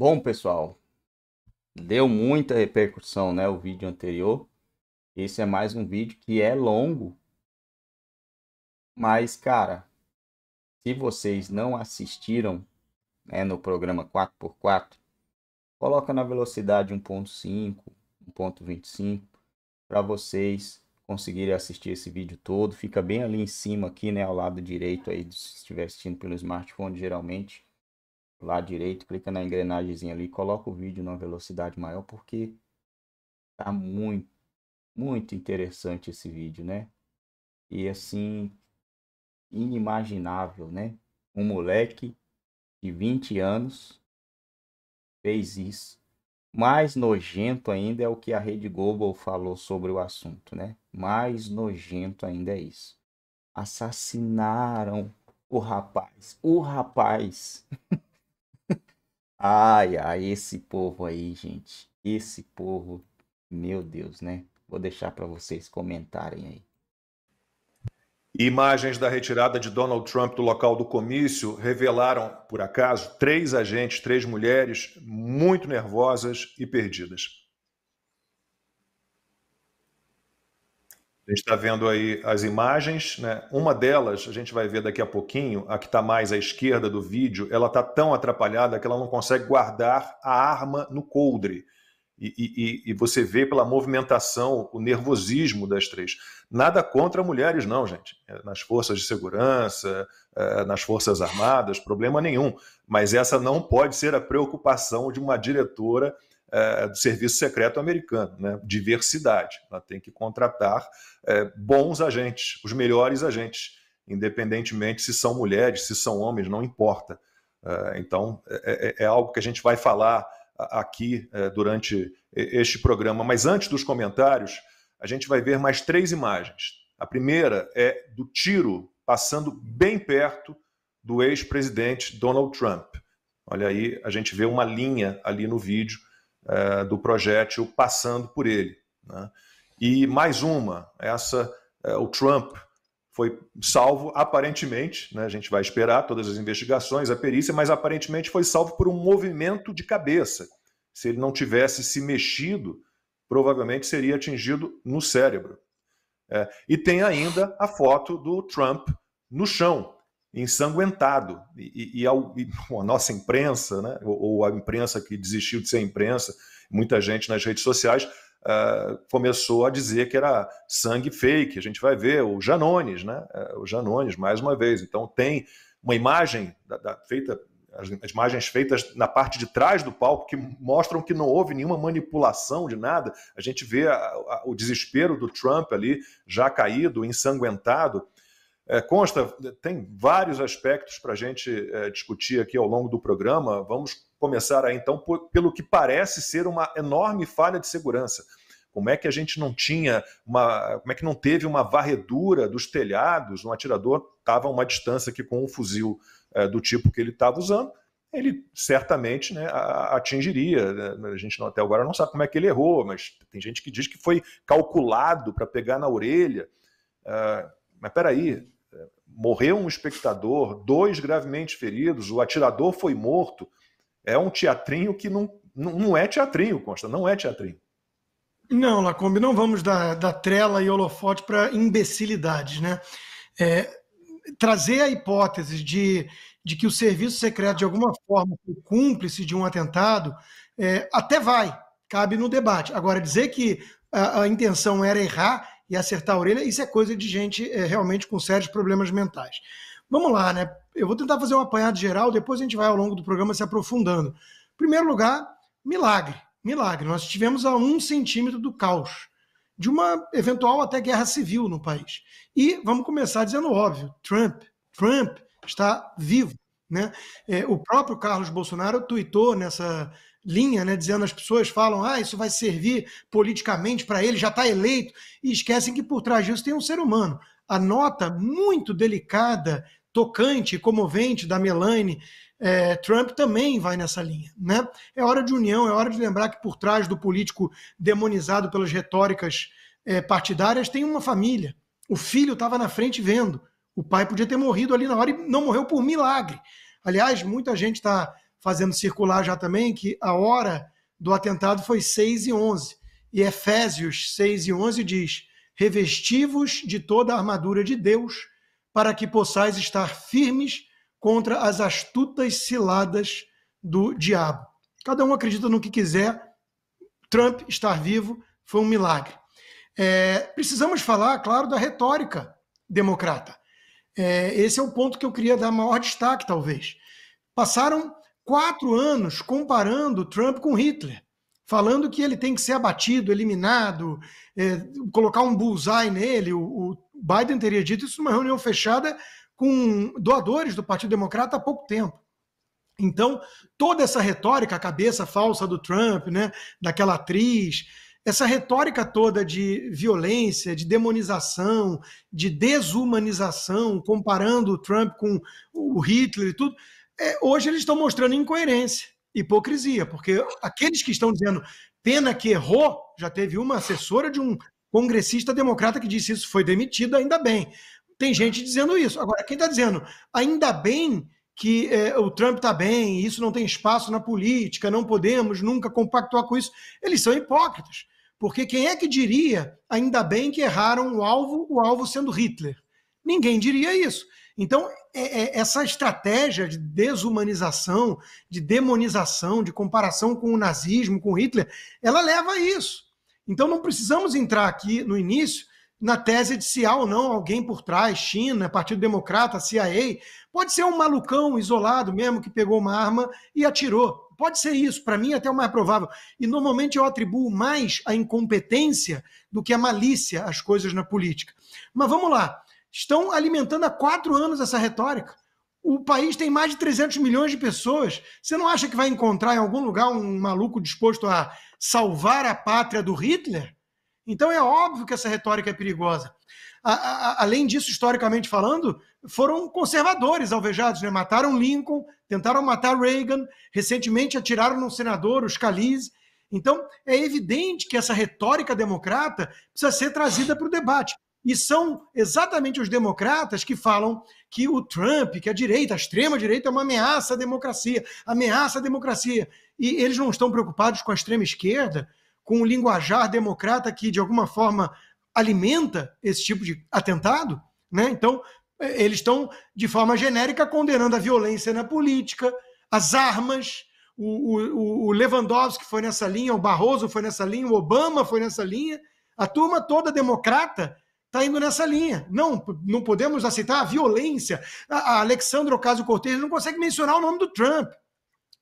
Bom, pessoal, deu muita repercussão, né, o vídeo anterior. Esse é mais um vídeo que é longo, mas, cara, se vocês não assistiram né, no programa 4x4, coloca na velocidade 1.5, 1.25, para vocês conseguirem assistir esse vídeo todo. Fica bem ali em cima aqui, né, ao lado direito aí, se estiver assistindo pelo smartphone, geralmente lá direito, clica na engrenagemzinha ali, coloca o vídeo numa velocidade maior, porque tá muito, muito interessante esse vídeo, né? E assim, inimaginável, né? Um moleque de 20 anos fez isso. Mais nojento ainda é o que a Rede Globo falou sobre o assunto, né? Mais nojento ainda é isso. Assassinaram o rapaz. O rapaz. Ai, ai, esse povo aí, gente. Esse povo, meu Deus, né? Vou deixar para vocês comentarem aí. Imagens da retirada de Donald Trump do local do comício revelaram, por acaso, três agentes, três mulheres muito nervosas e perdidas. A gente está vendo aí as imagens, né? Uma delas, a gente vai ver daqui a pouquinho, a que está mais à esquerda do vídeo, ela está tão atrapalhada que ela não consegue guardar a arma no coldre. E, e, e, você vê pela movimentação o nervosismo das três. Nada contra mulheres, não, gente. É, nas forças de segurança, é, nas forças armadas, problema nenhum. Mas essa não pode ser a preocupação de uma diretora é, do Serviço Secreto Americano, né? diversidade. Ela tem que contratar é, bons agentes, os melhores agentes, independentemente se são mulheres, se são homens, não importa. É, então, é, é, é algo que a gente vai falar aqui é, durante este programa. Mas antes dos comentários, a gente vai ver mais três imagens. A primeira é do tiro passando bem perto do ex-presidente Donald Trump. Olha aí, a gente vê uma linha ali no vídeo é, do projétil passando por ele. Né? E mais uma, essa, é, o Trump foi salvo aparentemente, né, a gente vai esperar todas as investigações, a perícia, mas aparentemente foi salvo por um movimento de cabeça. Se ele não tivesse se mexido, provavelmente seria atingido no cérebro. É, e tem ainda a foto do Trump no chão, ensanguentado. E, e, e, a, e, a, nossa imprensa, né, ou, ou, a imprensa que desistiu de ser imprensa, muita gente nas redes sociais uh, começou a dizer que era sangue fake. A gente vai ver o Janones, né, uh, o Janones, mais uma vez. Então tem uma imagem da, da, feita as, as imagens feitas na parte de trás do palco que mostram que não houve nenhuma manipulação de nada. A gente vê a, a, o desespero do Trump ali já caído, ensanguentado. É, consta, tem vários aspectos para a gente é, discutir aqui ao longo do programa. Vamos começar aí, então, por, pelo que parece ser uma enorme falha de segurança. Como é que a gente não tinha uma. Como é que não teve uma varredura dos telhados? Um atirador estava a uma distância aqui com um fuzil é, do tipo que ele estava usando, ele certamente né, atingiria. Né? A gente até agora não sabe como é que ele errou, mas tem gente que diz que foi calculado para pegar na orelha. Uh, mas peraí, morreu um espectador, dois gravemente feridos, o atirador foi morto. É um teatrinho que não, não é teatrinho, Consta, não é teatrinho. Não, Lacombe, não vamos dar, dar trela e holofote para imbecilidades, né? É, trazer a hipótese de, de que o serviço secreto, de alguma forma, foi cúmplice de um atentado, é, até vai, cabe no debate. Agora, dizer que a, a intenção era errar e acertar a orelha, isso é coisa de gente é, realmente com sérios problemas mentais. Vamos lá, né? Eu vou tentar fazer um apanhado geral, depois a gente vai ao longo do programa se aprofundando. Em primeiro lugar, milagre. Milagre. Nós estivemos a um centímetro do caos, de uma eventual até guerra civil no país. E vamos começar dizendo óbvio: Trump, Trump está vivo. Né? É, o próprio Carlos Bolsonaro tuitou nessa linha, né, dizendo as pessoas falam, ah, isso vai servir politicamente para ele, já está eleito, e esquecem que por trás disso tem um ser humano. A nota muito delicada, tocante comovente da Melanie é, Trump também vai nessa linha. Né? É hora de união, é hora de lembrar que por trás do político demonizado pelas retóricas é, partidárias tem uma família. O filho estava na frente vendo. O pai podia ter morrido ali na hora e não morreu por milagre. Aliás, muita gente está fazendo circular já também que a hora do atentado foi 6 e 11. E Efésios 6 e 11 diz: Revestivos de toda a armadura de Deus, para que possais estar firmes contra as astutas ciladas do diabo. Cada um acredita no que quiser. Trump estar vivo foi um milagre. É, precisamos falar, claro, da retórica democrata. É, esse é o ponto que eu queria dar maior destaque, talvez. Passaram quatro anos comparando Trump com Hitler, falando que ele tem que ser abatido, eliminado, é, colocar um bullseye nele. O, o, Biden teria dito isso numa reunião fechada com doadores do Partido Democrata há pouco tempo. Então, toda essa retórica, a cabeça falsa do Trump, né, daquela atriz, essa retórica toda de violência, de demonização, de desumanização, comparando o Trump com o Hitler e tudo, é, hoje eles estão mostrando incoerência, hipocrisia, porque aqueles que estão dizendo pena que errou, já teve uma assessora de um congressista democrata que disse isso, foi demitido, ainda bem. Tem gente dizendo isso. Agora, quem está dizendo ainda bem que é, o Trump está bem, isso não tem espaço na política, não podemos nunca compactuar com isso, eles são hipócritas. Porque quem é que diria, ainda bem que erraram o alvo, o alvo sendo Hitler? Ninguém diria isso. Então, essa estratégia de desumanização, de demonização, de comparação com o nazismo, com Hitler, ela leva a isso. Então, não precisamos entrar aqui no início na tese de se há ou não alguém por trás, China, Partido Democrata, CIA. Pode ser um malucão isolado mesmo que pegou uma arma e atirou. Pode ser isso, para mim até o mais provável. E normalmente eu atribuo mais a incompetência do que a malícia às coisas na política. Mas vamos lá. Estão alimentando há quatro anos essa retórica. O país tem mais de 300 milhões de pessoas. Você não acha que vai encontrar em algum lugar um maluco disposto a salvar a pátria do Hitler? Então é óbvio que essa retórica é perigosa. A, a, além disso, historicamente falando, foram conservadores alvejados, né? Mataram Lincoln, tentaram matar Reagan, recentemente atiraram no senador, o Scalise. Então, é evidente que essa retórica democrata precisa ser trazida para o debate. E são exatamente os democratas que falam que o Trump, que a direita, a extrema-direita, é uma ameaça à democracia, ameaça à democracia. E eles não estão preocupados com a extrema-esquerda, com o linguajar democrata que, de alguma forma, alimenta esse tipo de atentado. Né? Então, eles estão, de forma genérica, condenando a violência na política, as armas. O, o, o Lewandowski foi nessa linha, o Barroso foi nessa linha, o Obama foi nessa linha. A turma toda democrata está indo nessa linha. Não, não podemos aceitar a violência. A, a Alexandra Ocasio-Cortez não consegue mencionar o nome do Trump.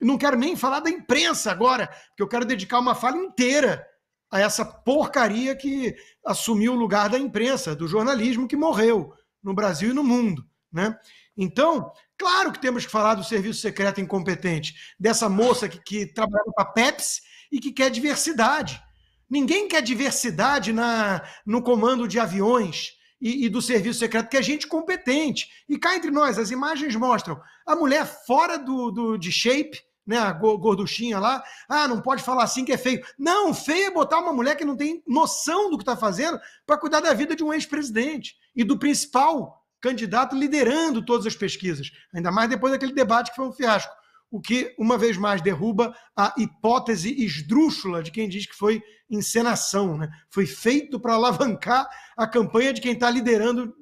Não quero nem falar da imprensa agora, porque eu quero dedicar uma fala inteira a essa porcaria que assumiu o lugar da imprensa, do jornalismo que morreu no Brasil e no mundo, né? Então, claro que temos que falar do serviço secreto incompetente, dessa moça que, que trabalha para a Pepsi e que quer diversidade. Ninguém quer diversidade na, no comando de aviões e, e, do serviço secreto, que é gente competente. E cá entre nós, as imagens mostram a mulher fora do, do de shape, né, a gorduchinha lá, ah, não pode falar assim que é feio. Não, feio é botar uma mulher que não tem noção do que está fazendo para cuidar da vida de um ex-presidente e do principal candidato liderando todas as pesquisas. Ainda mais depois daquele debate que foi um fiasco. O que, uma vez mais, derruba a hipótese esdrúxula de quem diz que foi encenação. Né? Foi feito para alavancar a campanha de quem está liderando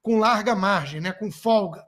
com larga margem, né? com folga.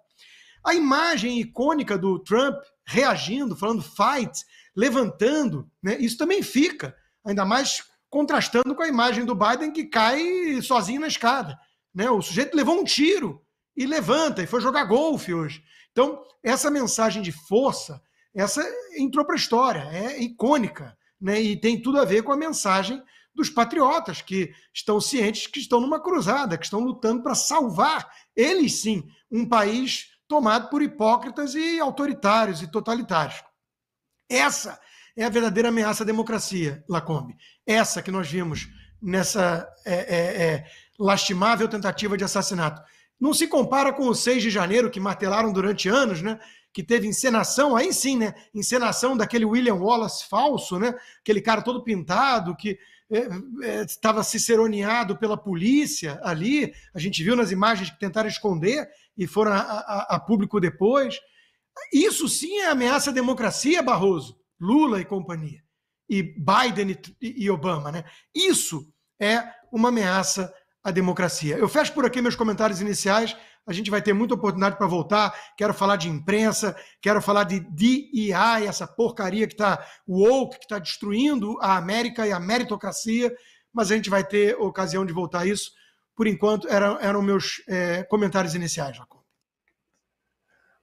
A imagem icônica do Trump reagindo, falando fight, levantando, né? isso também fica, ainda mais contrastando com a imagem do Biden que cai sozinho na escada. Né? O sujeito levou um tiro e levanta e foi jogar golfe hoje. Então, essa mensagem de força, essa entrou para a história, é icônica, né? e tem tudo a ver com a mensagem dos patriotas que estão cientes que estão numa cruzada, que estão lutando para salvar, eles sim, um país tomado por hipócritas e autoritários e totalitários. Essa é a verdadeira ameaça à democracia, Lacombe. Essa que nós vimos nessa é, é, é, lastimável tentativa de assassinato. Não se compara com o 6 de janeiro, que martelaram durante anos, né? que teve encenação, aí sim, né? Encenação daquele William Wallace falso, né? Aquele cara todo pintado que estava é, é, ciceroneado pela polícia ali. A gente viu nas imagens que tentaram esconder e foram a, a, a público depois. Isso sim é ameaça à democracia, Barroso, Lula e companhia, e Biden e Obama, né? Isso é uma ameaça à democracia. Eu fecho por aqui meus comentários iniciais. A gente vai ter muita oportunidade para voltar. Quero falar de imprensa, quero falar de DEI, essa porcaria que está woke, que está destruindo a América e a meritocracia. Mas a gente vai ter ocasião de voltar a isso. Por enquanto, eram, eram meus é, comentários iniciais, Jacob.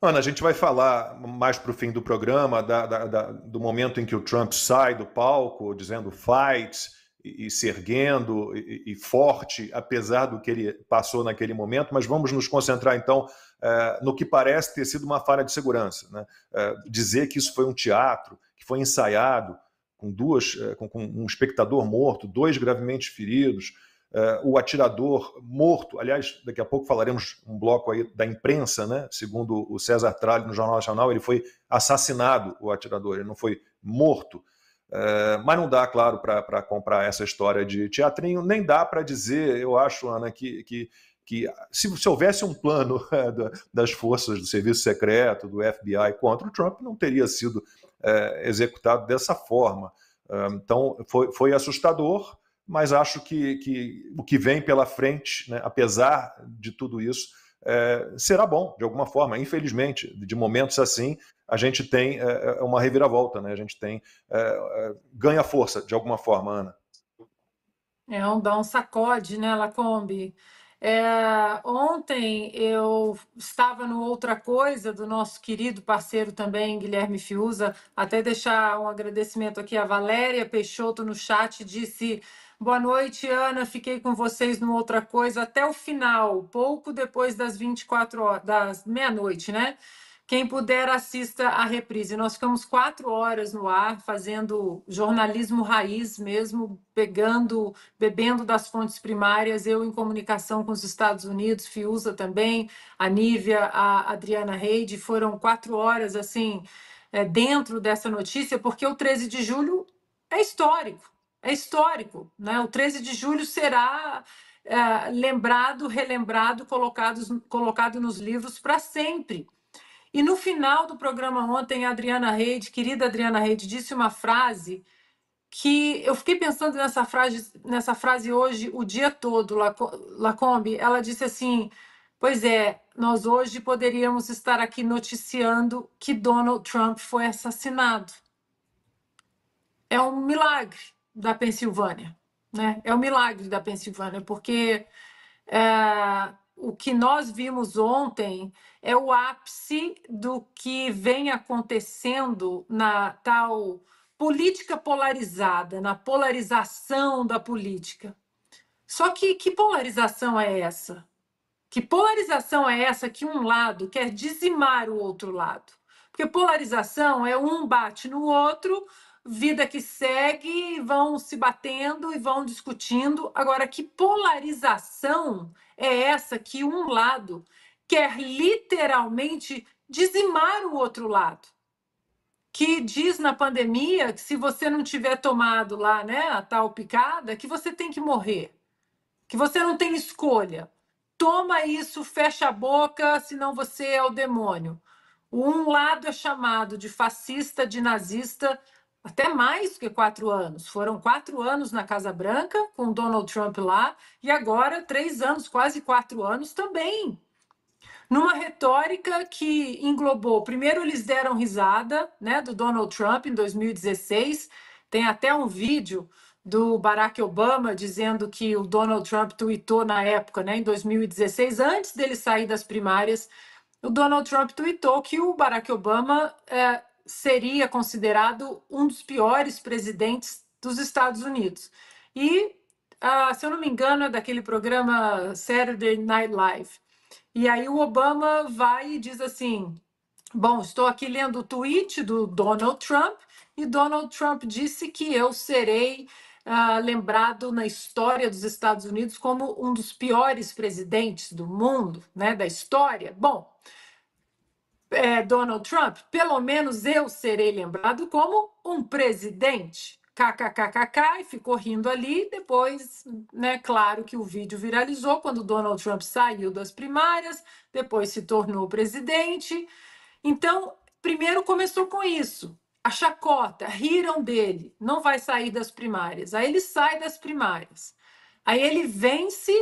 Ana, a gente vai falar mais para o fim do programa da, da, da, do momento em que o Trump sai do palco, dizendo fight e, e se erguendo e, e, forte, apesar do que ele passou naquele momento, mas vamos nos concentrar então é, no que parece ter sido uma falha de segurança. Né? É, dizer que isso foi um teatro, que foi ensaiado, com, duas, é, com, com um espectador morto, dois gravemente feridos, o atirador morto, aliás, daqui a pouco falaremos um bloco aí da imprensa, né? Segundo o César Tralli no Jornal Nacional, ele foi assassinado, o atirador, ele não foi morto. Uh, mas não dá, claro, para comprar essa história de teatrinho, nem dá para dizer, eu acho, Ana, que, que, que se, se houvesse um plano das forças do serviço secreto, do FBI contra o Trump, não teria sido uh, executado dessa forma. então, foi, foi assustador mas acho que, que o que vem pela frente, né, apesar de tudo isso, é, será bom, de alguma forma. Infelizmente, de momentos assim, a gente tem é, é uma reviravolta, né? a gente tem é, é, ganha força, de alguma forma, Ana. É um, dá um sacode, né, Lacombe? É, ontem eu estava no Outra Coisa do nosso querido parceiro também, Guilherme Fiuza. Até deixar um agradecimento aqui a Valéria Peixoto no chat, disse Boa noite, Ana. Fiquei com vocês no Outra Coisa até o final, pouco depois das 24 horas, das meia-noite, né? Quem puder, assista a reprise. Nós ficamos quatro horas no ar, fazendo jornalismo raiz mesmo, pegando, bebendo das fontes primárias, eu em comunicação com os Estados Unidos, Fiuza também, a Nívia, a Adriana Reide, foram quatro horas, assim, é, dentro dessa notícia, porque o 13 de julho é histórico é histórico. Né? O 13 de julho será é, lembrado, relembrado, colocado, colocado nos livros para sempre. E no final do programa ontem, a Adriana Reide, querida Adriana Reide, disse uma frase que eu fiquei pensando nessa frase, nessa frase hoje o dia todo, Lacombe. Ela disse assim: Pois é, nós hoje poderíamos estar aqui noticiando que Donald Trump foi assassinado. É um milagre da Pensilvânia. Né? É o milagre da Pensilvânia, porque é, o que nós vimos ontem é o ápice do que vem acontecendo na tal política polarizada, na polarização da política. Só que que polarização é essa? Que polarização é essa que um lado quer dizimar o outro lado? Porque polarização é um bate no outro, vida que segue, vão se batendo e vão discutindo. Agora, que polarização é essa que um lado quer literalmente dizimar o outro lado? Que diz na pandemia que se você não tiver tomado lá, né, a tal picada, que você tem que morrer, que você não tem escolha. Toma isso, fecha a boca, senão você é o demônio. Um lado é chamado de fascista, de nazista, até mais que quatro anos. Foram quatro anos na Casa Branca, com Donald Trump lá, e agora três anos, quase quatro anos também. Numa retórica que englobou, primeiro eles deram risada né, do Donald Trump em 2016, tem até um vídeo do Barack Obama dizendo que o Donald Trump tweetou na época, né, em 2016, antes dele sair das primárias, o Donald Trump tweetou que o Barack Obama é, seria considerado um dos piores presidentes dos Estados Unidos. E, ah, se eu não me engano, é daquele programa Saturday Night Live. E aí o Obama vai e diz assim: Bom, estou aqui lendo o tweet do Donald Trump, e Donald Trump disse que eu serei ah, lembrado na história dos Estados Unidos como um dos piores presidentes do mundo, né, da história. Bom, é, Donald Trump, pelo menos eu serei lembrado como um presidente. KKKKK e ficou rindo ali. Depois, né, claro que o vídeo viralizou quando Donald Trump saiu das primárias, depois se tornou presidente. Então, primeiro começou com isso. A chacota, riram dele, não vai sair das primárias. Aí ele sai das primárias. Aí ele vence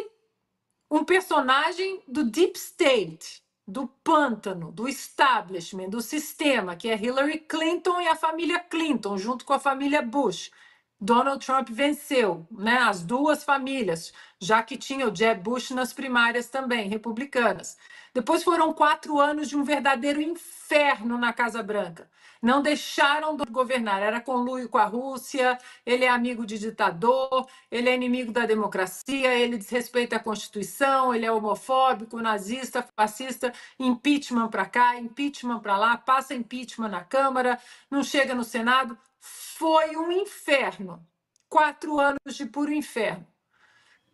um personagem do Deep State, do pântano, do establishment, do sistema, que é Hillary Clinton e a família Clinton, junto com a família Bush. Donald Trump venceu, né? As duas famílias, já que tinha o Jeb Bush nas primárias também, republicanas. Depois foram quatro anos de um verdadeiro inferno na Casa Branca. Não deixaram de governar. Era conluio com a Rússia, ele é amigo de ditador, ele é inimigo da democracia, ele desrespeita a Constituição, ele é homofóbico, nazista, fascista, impeachment para cá, impeachment para lá, passa impeachment na Câmara, não chega no Senado. Foi um inferno. Quatro anos de puro inferno.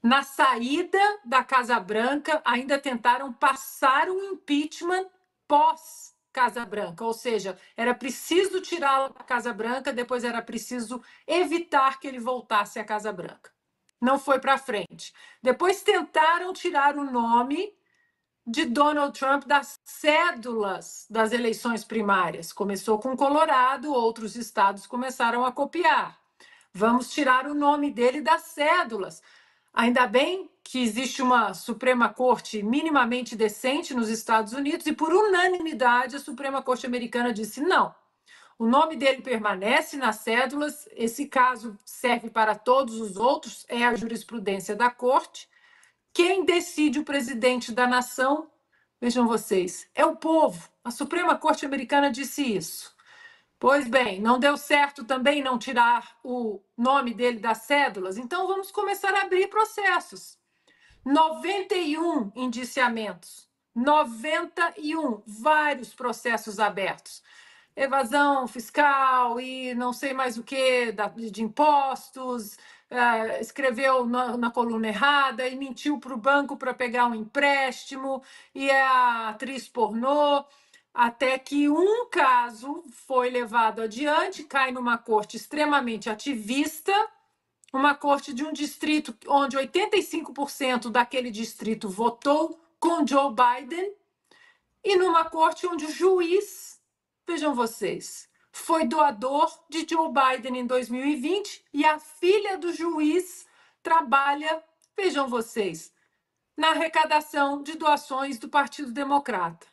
Na saída da Casa Branca, ainda tentaram passar um impeachment pós Casa Branca, ou seja, era preciso tirá-lo da Casa Branca, depois era preciso evitar que ele voltasse à Casa Branca. Não foi para frente. Depois tentaram tirar o nome de Donald Trump das cédulas das eleições primárias. Começou com Colorado, outros estados começaram a copiar. Vamos tirar o nome dele das cédulas. Ainda bem que existe uma Suprema Corte minimamente decente nos Estados Unidos e, por unanimidade, a Suprema Corte americana disse não. O nome dele permanece nas cédulas, esse caso serve para todos os outros, é a jurisprudência da Corte. Quem decide o presidente da nação, vejam vocês, é o povo. A Suprema Corte americana disse isso. Pois bem, não deu certo também não tirar o nome dele das cédulas, então vamos começar a abrir processos. 91 indiciamentos, 91, vários processos abertos. Evasão fiscal e não sei mais o que, de impostos, uh, escreveu na, na, coluna errada e mentiu para o banco para pegar um empréstimo, e é a atriz pornô até que um caso foi levado adiante, cai numa corte extremamente ativista, uma corte de um distrito onde 85% daquele distrito votou com Joe Biden, e numa corte onde o juiz, vejam vocês, foi doador de Joe Biden em 2020 e a filha do juiz trabalha, vejam vocês, na arrecadação de doações do Partido Democrata.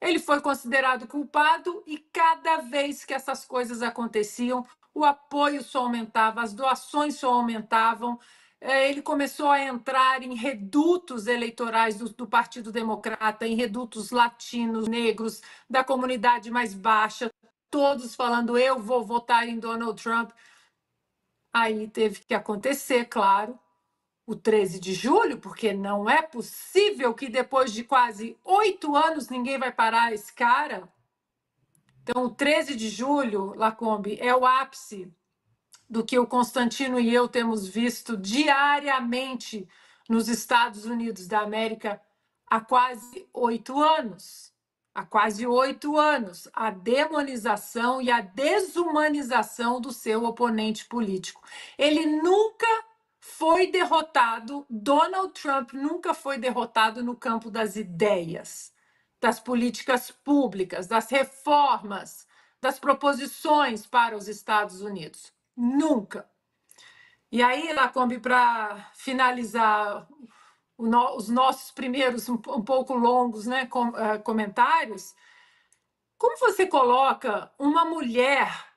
Ele foi considerado culpado e cada vez que essas coisas aconteciam, o apoio só aumentava, as doações só aumentavam. É, ele começou a entrar em redutos eleitorais do, do Partido Democrata, em redutos latinos, negros, da comunidade mais baixa, todos falando: eu vou votar em Donald Trump. Aí teve que acontecer, claro, o 13 de julho, porque não é possível que depois de quase oito anos ninguém vai parar esse cara. Então, o 13 de julho, Lacombe, é o ápice do que o Constantino e eu temos visto diariamente nos Estados Unidos da América há quase oito anos. Há quase oito anos, a demonização e a desumanização do seu oponente político. Ele nunca foi derrotado, Donald Trump nunca foi derrotado no campo das ideias, das políticas públicas, das reformas, das proposições para os Estados Unidos. Nunca. E aí, Lacombe, para finalizar os nossos primeiros, um, pouco longos né, eh, comentários, como você coloca uma mulher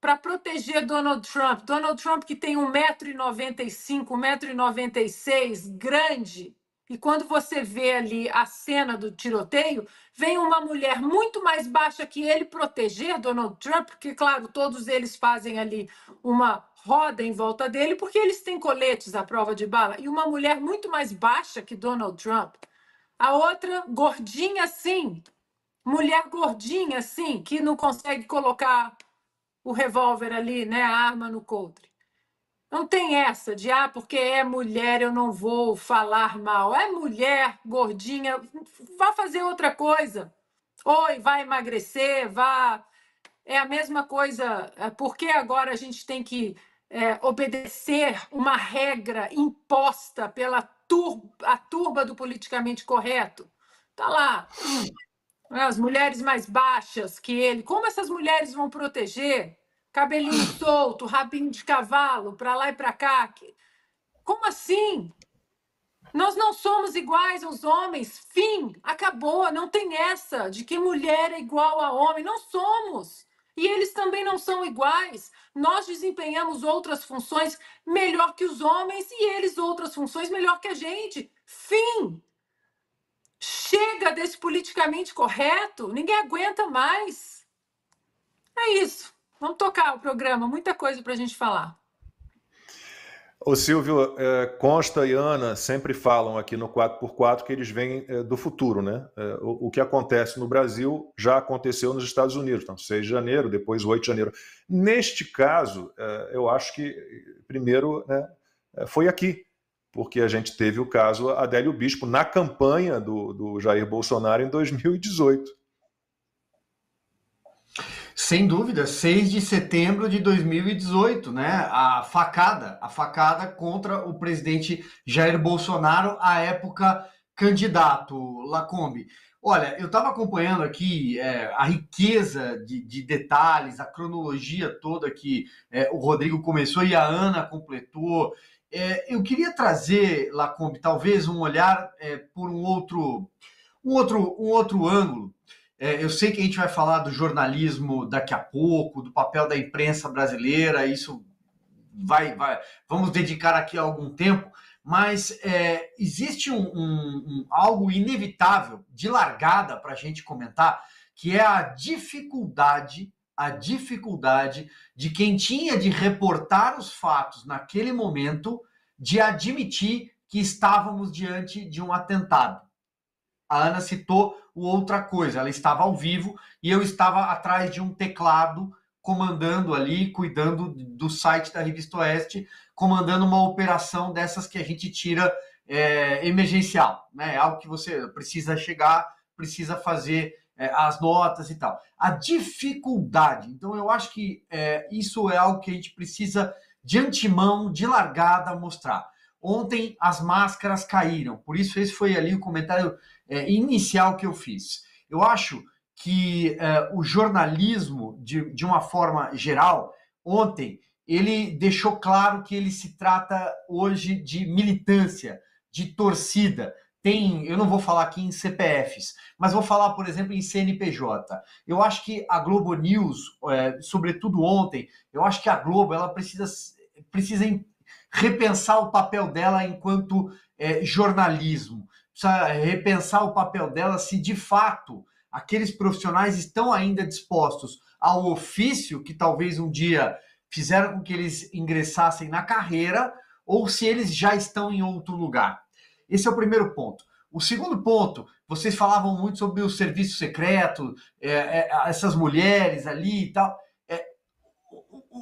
para proteger Donald Trump. Donald Trump que tem 1,95m, 1,96m, grande. E quando você vê ali a cena do tiroteio, vem uma mulher muito mais baixa que ele proteger Donald Trump, porque, claro, todos eles fazem ali uma roda em volta dele, porque eles têm coletes à prova de bala. E uma mulher muito mais baixa que Donald Trump. A outra, gordinha assim, mulher gordinha assim, que não consegue colocar o revólver ali, né, a arma no coldre. Não tem essa de, ah, porque é mulher, eu não vou falar mal. É mulher, gordinha, vá fazer outra coisa. Oi, vai emagrecer, vá. É a mesma coisa, é, porque agora a gente tem que é, obedecer uma regra imposta pela turba, a turba do politicamente correto. Tá lá. As mulheres mais baixas que ele. Como essas mulheres vão proteger? Cabelinho solto, rabinho de cavalo, para lá e para cá. Como assim? Nós não somos iguais aos homens. Fim, acabou. Não tem essa de que mulher é igual a homem. Não somos. E eles também não são iguais. Nós desempenhamos outras funções melhor que os homens e eles outras funções melhor que a gente. Fim. Chega desse politicamente correto. Ninguém aguenta mais. É isso. Vamos tocar o programa. Muita coisa para a gente falar. O Silvio, é, Consta e Ana sempre falam aqui no 4x4 que eles vêm é, do futuro, né? É, o, o, que acontece no Brasil já aconteceu nos Estados Unidos, então 6 de janeiro, depois 8 de janeiro. Neste caso, é, eu acho que, primeiro, né, é, foi aqui, porque a gente teve o caso Adélio Bispo na campanha do, do Jair Bolsonaro em 2018. Sem dúvida, 6 de setembro de 2018, né? A facada, a facada contra o presidente Jair Bolsonaro, à época candidato Lacombe. Olha, eu estava acompanhando aqui é, a riqueza de, de, detalhes, a cronologia toda que é, o Rodrigo começou e a Ana completou. É, eu queria trazer, Lacombe, talvez um olhar é, por um outro, um outro, um outro ângulo é, eu sei que a gente vai falar do jornalismo daqui a pouco, do papel da imprensa brasileira, isso vai, vai vamos dedicar aqui algum tempo, mas é, existe um, um, um, algo inevitável de largada para a gente comentar, que é a dificuldade, a dificuldade de quem tinha de reportar os fatos naquele momento de admitir que estávamos diante de um atentado. A Ana citou outra coisa, ela estava ao vivo e eu estava atrás de um teclado comandando ali, cuidando do site da Revista Oeste, comandando uma operação dessas que a gente tira é, emergencial, né? Algo que você precisa chegar, precisa fazer é, as notas e tal. A dificuldade, então eu acho que é, isso é algo que a gente precisa de antemão, de largada, mostrar. Ontem as máscaras caíram, por isso esse foi ali o comentário é, inicial que eu fiz. Eu acho que é, o jornalismo, de, de uma forma geral, ontem, ele deixou claro que ele se trata hoje de militância, de torcida. Tem, eu não vou falar aqui em CPFs, mas vou falar, por exemplo, em CNPJ. Eu acho que a Globo News, é, sobretudo ontem, eu acho que a Globo ela precisa, precisa repensar o papel dela enquanto é, jornalismo precisa repensar o papel dela se de fato aqueles profissionais estão ainda dispostos ao ofício que talvez um dia fizeram com que eles ingressassem na carreira ou se eles já estão em outro lugar. Esse é o primeiro ponto. O segundo ponto, vocês falavam muito sobre o serviço secreto, é, é, essas mulheres ali e tal.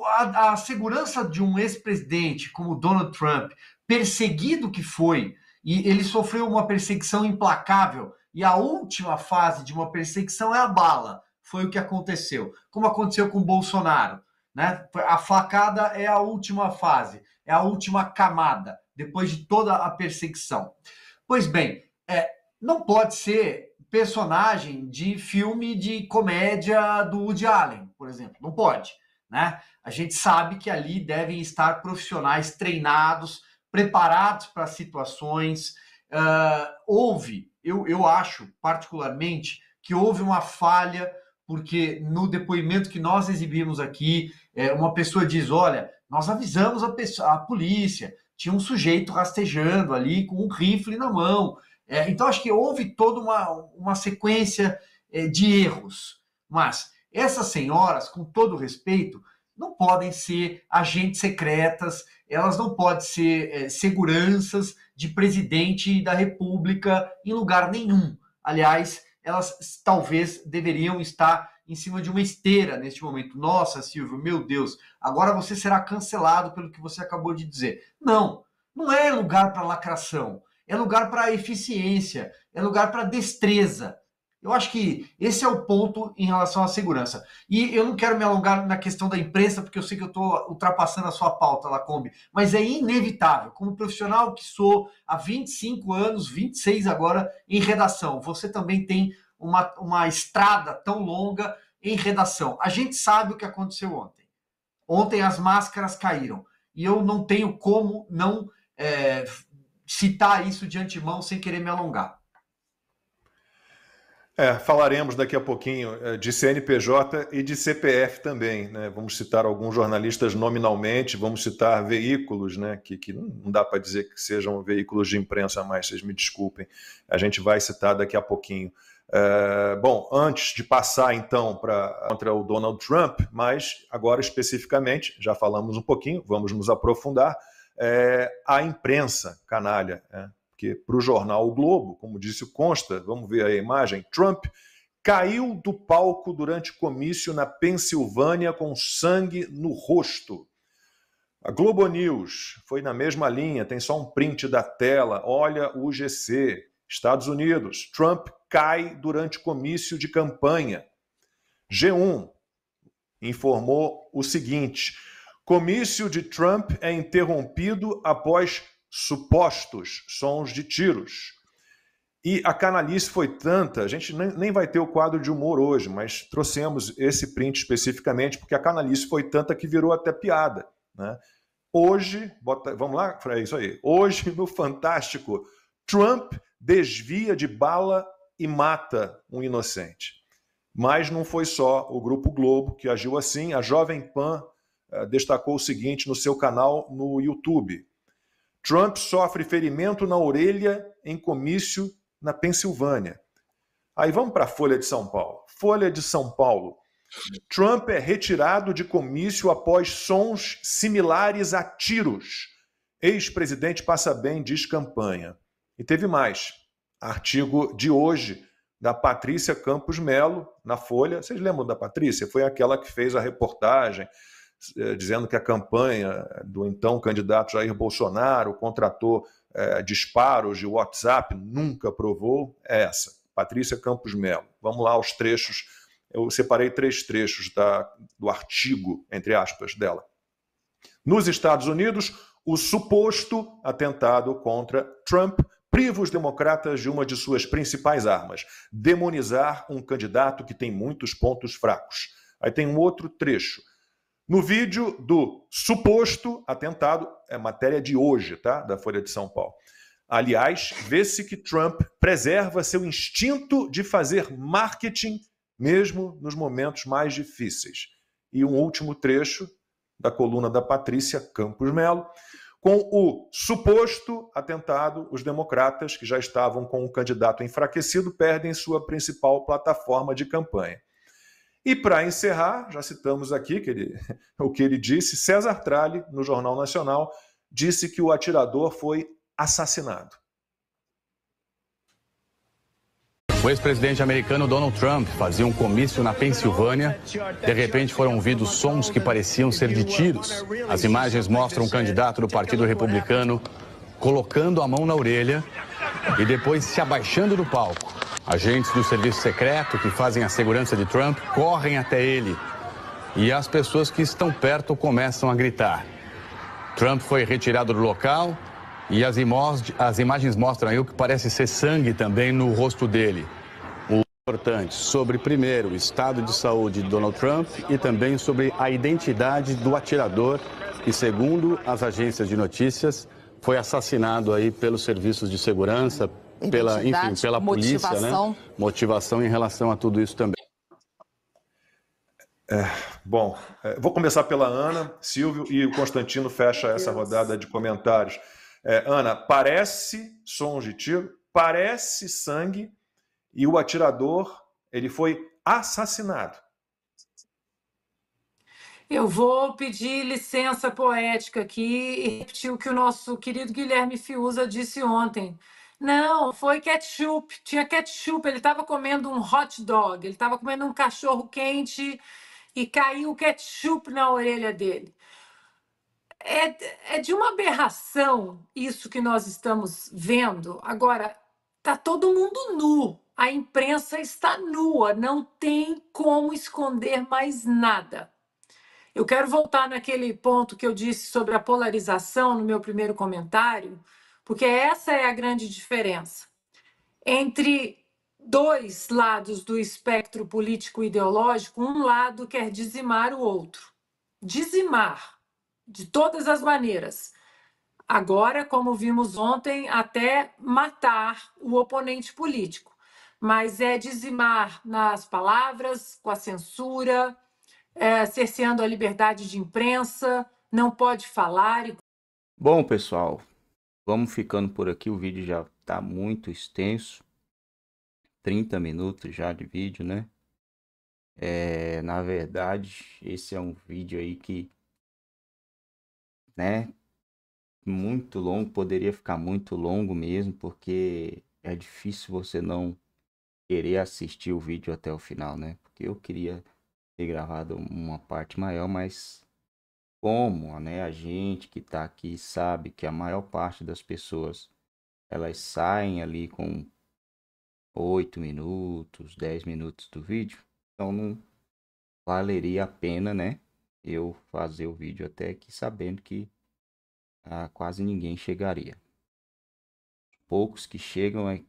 A, a segurança de um ex-presidente como Donald Trump, perseguido que foi e ele sofreu uma perseguição implacável. E a última fase de uma perseguição é a bala. Foi o que aconteceu. Como aconteceu com Bolsonaro. Né? A facada é a última fase, é a última camada, depois de toda a perseguição. Pois bem, é, não pode ser personagem de filme de comédia do Woody Allen, por exemplo. Não pode. Né? A gente sabe que ali devem estar profissionais treinados preparados para situações. Uh, houve, eu, eu acho particularmente, que houve uma falha, porque no depoimento que nós exibimos aqui, é, uma pessoa diz: olha, nós avisamos a, pessoa, a polícia, tinha um sujeito rastejando ali com um rifle na mão. É, então, acho que houve toda uma, uma sequência é, de erros. Mas essas senhoras, com todo respeito, não podem ser agentes secretas, elas não podem ser é, seguranças de presidente da República em lugar nenhum. Aliás, elas talvez deveriam estar em cima de uma esteira neste momento. Nossa, Silvio, meu Deus, agora você será cancelado pelo que você acabou de dizer. Não, não é lugar para lacração, é lugar para eficiência, é lugar para destreza. Eu acho que esse é o ponto em relação à segurança. E eu não quero me alongar na questão da imprensa, porque eu sei que eu estou ultrapassando a sua pauta, Lacombe, mas é inevitável. Como profissional que sou há 25 anos, 26 agora, em redação, você também tem uma, uma estrada tão longa em redação. A gente sabe o que aconteceu ontem. Ontem as máscaras caíram. E eu não tenho como não é, citar isso de antemão sem querer me alongar. É, falaremos daqui a pouquinho é, de CNPJ e de CPF também. Né? Vamos citar alguns jornalistas nominalmente, vamos citar veículos, né? que, que não dá para dizer que sejam veículos de imprensa mais, vocês me desculpem. A gente vai citar daqui a pouquinho. É, bom, antes de passar então para contra o Donald Trump, mas agora especificamente, já falamos um pouquinho, vamos nos aprofundar, é, a imprensa canalha. Né? Porque para o jornal O Globo, como disse o Consta, vamos ver a imagem, Trump caiu do palco durante comício na Pensilvânia com sangue no rosto. A Globo News foi na mesma linha, tem só um print da tela. Olha o GC, Estados Unidos. Trump cai durante comício de campanha. G1 informou o seguinte: comício de Trump é interrompido após supostos sons de tiros. E a canalice foi tanta, a gente nem vai ter o quadro de humor hoje, mas trouxemos esse print especificamente porque a canalice foi tanta que virou até piada. Né? Hoje, bota, vamos lá, é isso aí. Hoje, no Fantástico, Trump desvia de bala e mata um inocente. Mas não foi só o Grupo Globo que agiu assim. A Jovem Pan uh, destacou o seguinte no seu canal no YouTube. Trump sofre ferimento na orelha em comício na Pensilvânia. Aí vamos para a Folha de São Paulo. Folha de São Paulo. Trump é retirado de comício após sons similares a tiros. Ex-presidente passa bem, diz campanha. E teve mais. Artigo de hoje da Patrícia Campos Melo na Folha. Vocês lembram da Patrícia? Foi aquela que fez a reportagem dizendo que a campanha do então candidato Jair Bolsonaro contratou é, disparos de WhatsApp, nunca provou, é essa, Patrícia Campos Melo. Vamos lá aos trechos, eu separei três trechos da, do artigo, entre aspas, dela. Nos Estados Unidos, o suposto atentado contra Trump priva os democratas de uma de suas principais armas, demonizar um candidato que tem muitos pontos fracos. Aí tem um outro trecho no vídeo do suposto atentado, é matéria de hoje, tá? Da Folha de São Paulo. Aliás, vê-se que Trump preserva seu instinto de fazer marketing mesmo nos momentos mais difíceis. E um último trecho da coluna da Patrícia Campos Melo, com o suposto atentado, os democratas, que já estavam com o candidato enfraquecido, perdem sua principal plataforma de campanha. E para encerrar, já citamos aqui que ele, o que ele disse, César Tralli, no Jornal Nacional, disse que o atirador foi assassinado. O ex-presidente americano Donald Trump fazia um comício na Pensilvânia. De repente foram ouvidos sons que pareciam ser de tiros. As imagens mostram um candidato do Partido Republicano colocando a mão na orelha e depois se abaixando do palco. Agentes do serviço secreto que fazem a segurança de Trump correm até ele e as pessoas que estão perto começam a gritar. Trump foi retirado do local e as, as imagens mostram aí o que parece ser sangue também no rosto dele. O importante sobre, primeiro, o estado de saúde de Donald Trump e também sobre a identidade do atirador que, segundo as agências de notícias, foi assassinado aí pelos serviços de segurança, pela, enfim, pela polícia, né? motivação. né? Motivação em relação a tudo isso também. É, bom, é, vou começar pela Ana, Silvio e o Constantino fecha essa rodada de comentários. É, Ana, parece sons de tiro, parece sangue e o atirador ele foi assassinado. Eu vou pedir licença poética aqui e repetir o que o nosso querido Guilherme Fiuza disse ontem. Não, foi ketchup. Tinha ketchup. Ele estava comendo um hot dog. Ele estava comendo um cachorro quente e caiu ketchup na orelha dele. É, é de uma aberração isso que nós estamos vendo. Agora, tá todo mundo nu. A imprensa está nua. Não tem como esconder mais nada. Eu quero voltar naquele ponto que eu disse sobre a polarização no meu primeiro comentário porque essa é a grande diferença entre dois lados do espectro político-ideológico, um lado quer dizimar o outro. Dizimar, de todas as maneiras. Agora, como vimos ontem, até matar o oponente político. Mas é dizimar nas palavras, com a censura, é, cerceando a liberdade de imprensa, não pode falar. Bom, pessoal, vamos ficando por aqui. O vídeo já está muito extenso. 30 minutos já de vídeo, né? É, na verdade, esse é um vídeo aí que, né, muito longo, poderia ficar muito longo mesmo, porque é difícil você não querer assistir o vídeo até o final, né? Porque eu queria ter gravado uma parte maior, mas como, né, a gente que tá aqui sabe que a maior parte das pessoas elas saem ali com 8 minutos, 10 minutos do vídeo. Então não valeria a pena, né? Eu fazer o vídeo até aqui sabendo que ah, quase ninguém chegaria. Poucos que chegam é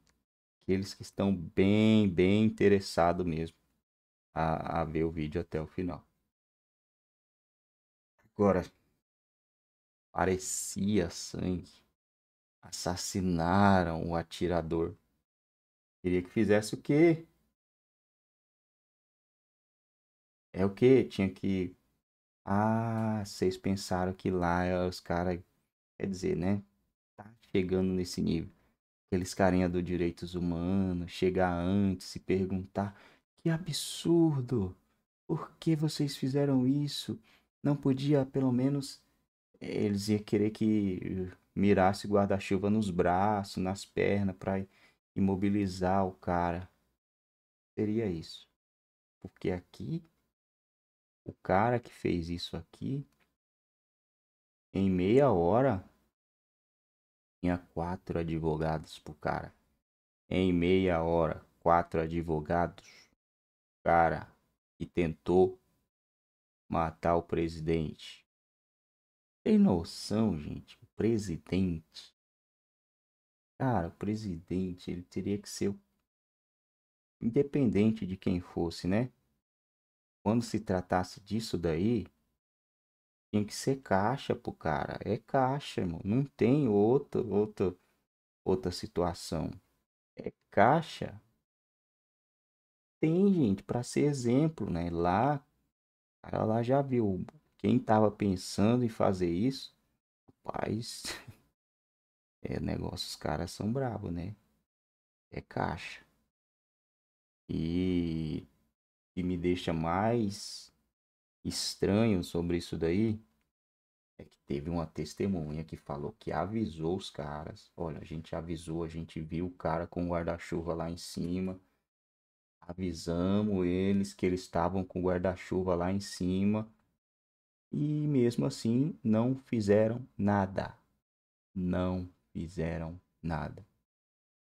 aqueles que estão bem, bem interessados mesmo a, a ver o vídeo até o final. Agora, parecia sangue. Assassinaram o atirador. Queria que fizesse o quê? É o que? Tinha que. Ah, vocês pensaram que lá os caras. Quer dizer, né? Tá chegando nesse nível. Aqueles carinha do direitos humanos, chegar antes e perguntar: que absurdo! Por que vocês fizeram isso? Não podia, pelo menos. Eles iam querer que mirasse guarda-chuva nos braços, nas pernas, para imobilizar o cara. Seria isso. Porque aqui, o cara que fez isso aqui, em meia hora, tinha quatro advogados pro cara. Em meia hora, quatro advogados. Cara que tentou matar o presidente. Tem noção, gente? O presidente Cara, o presidente, ele teria que ser independente de quem fosse, né? Quando se tratasse disso daí, tinha que ser caixa pro cara. É caixa, irmão. Não tem outra, outra, outra situação. É caixa. Tem, gente, para ser exemplo, né? Lá, cara lá já viu quem tava pensando em fazer isso. Rapaz, É, negócio, os caras são bravos, né? É caixa. E, e me deixa mais estranho sobre isso daí é que teve uma testemunha que falou que avisou os caras. Olha, a gente avisou, a gente viu o cara com o guarda-chuva lá em cima. Avisamos eles que eles estavam com guarda-chuva lá em cima. E mesmo assim não fizeram nada. Não fizeram nada.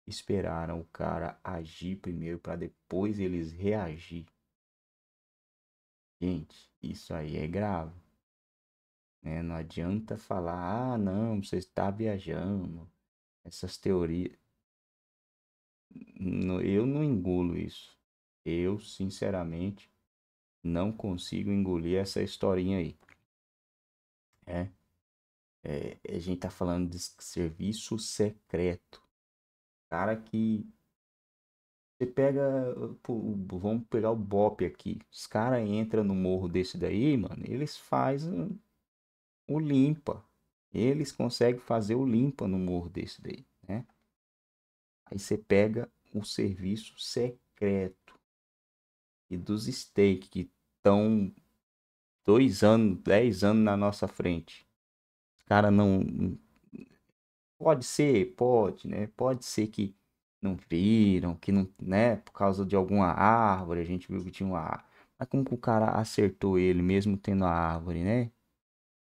Esperaram o cara agir primeiro para depois eles reagir. Gente, isso aí é grave. Né? Não adianta falar, ah, não, você está viajando. Essas teorias. Eu não engulo isso. Eu, sinceramente, não consigo engolir essa historinha aí. É. É, a gente tá falando de serviço secreto. Cara que. Você pega. Pô, vamos pegar o BOP aqui. Os caras entram no morro desse daí, mano. Eles fazem o limpa. Eles conseguem fazer o limpa no morro desse daí, né? Aí você pega o serviço secreto. E dos steak que estão dois anos, dez anos na nossa frente cara não. Pode ser, pode, né? Pode ser que não viram, que não, né? Por causa de alguma árvore, a gente viu que tinha uma. Mas como que o cara acertou ele, mesmo tendo a árvore, né?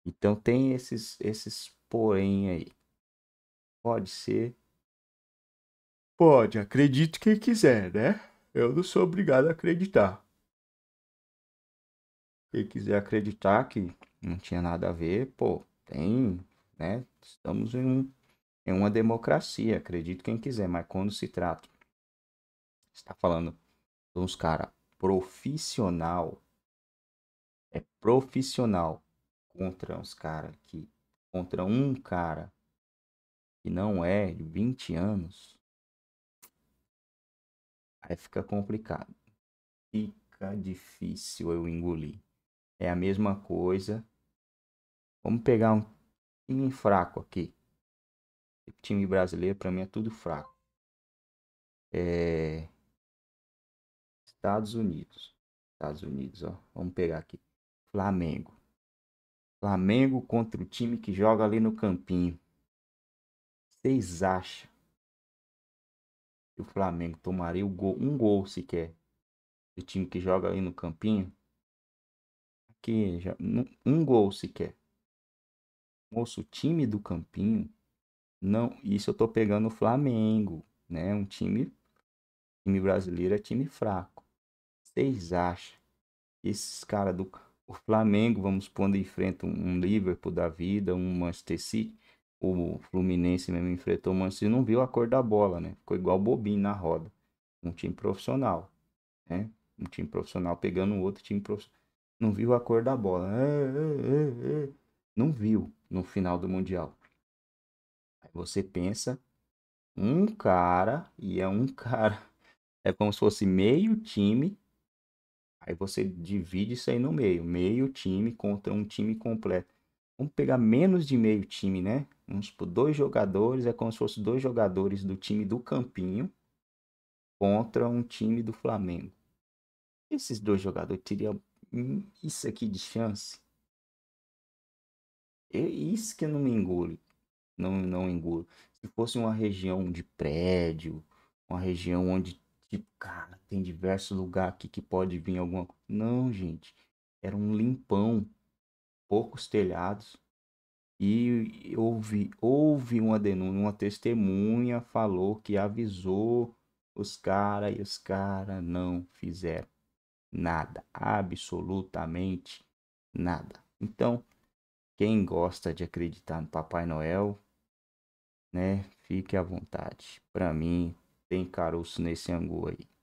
Então tem esses, esses porém aí. Pode ser. Pode, acredite quem quiser, né? Eu não sou obrigado a acreditar. Quem quiser acreditar que não tinha nada a ver, pô, tem, né? Estamos em, um, em uma democracia, acredito quem quiser, mas quando se trata está falando de uns cara profissional. É profissional contra uns cara que contra um cara que não é de 20 anos. Aí fica complicado. Fica difícil eu engolir. É a mesma coisa. Vamos pegar um time fraco aqui. O time brasileiro para mim é tudo fraco. É... Estados Unidos. Estados Unidos, ó. Vamos pegar aqui. Flamengo. Flamengo contra o time que joga ali no campinho. Vocês acham o Flamengo tomaria um gol sequer do time que joga ali no campinho? Aqui, já, um gol sequer. Moço, o time do Campinho, não, isso eu tô pegando o Flamengo, né? Um time, time brasileiro é time fraco. Vocês acham que esses caras do o Flamengo, vamos pondo em frente um Liverpool da vida, um Manchester City, o Fluminense mesmo enfrentou o Manchester, não viu a cor da bola, né? Ficou igual bobinho na roda. Um time profissional, né? Um time profissional pegando um outro time profissional. Não viu a cor da bola. É, é, é, não viu no final do Mundial. Aí você pensa, um cara, e é um cara, é como se fosse meio time. Aí você divide isso aí no meio, meio time contra um time completo. Vamos pegar menos de meio time, né? Vamos por dois jogadores, é como se fosse dois jogadores do time do Campinho contra um time do Flamengo. Esses dois jogadores teriam isso aqui de chance? É isso que eu não me engulo. Não, não engulo. Se fosse uma região de prédio, uma região onde, tipo, cara, tem diversos lugares aqui que pode vir alguma coisa. Não, gente. Era um limpão. Poucos telhados. E houve, houve uma denúncia, uma testemunha falou que avisou os caras e os caras não fizeram nada, absolutamente nada. Então, quem gosta de acreditar no Papai Noel, né, fique à vontade. Para mim, tem caroço nesse angu aí.